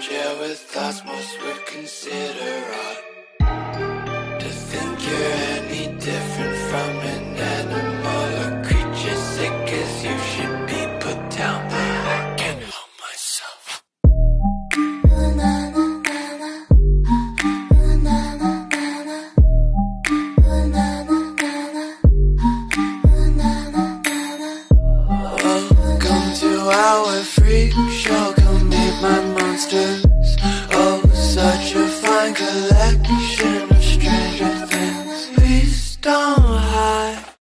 jail with thoughts most would consider odd. To think you're any different from an animal or creature sick as you should be put down, I can't help myself. Welcome to our freak show. Oh, such a fine collection of stranger things. Please don't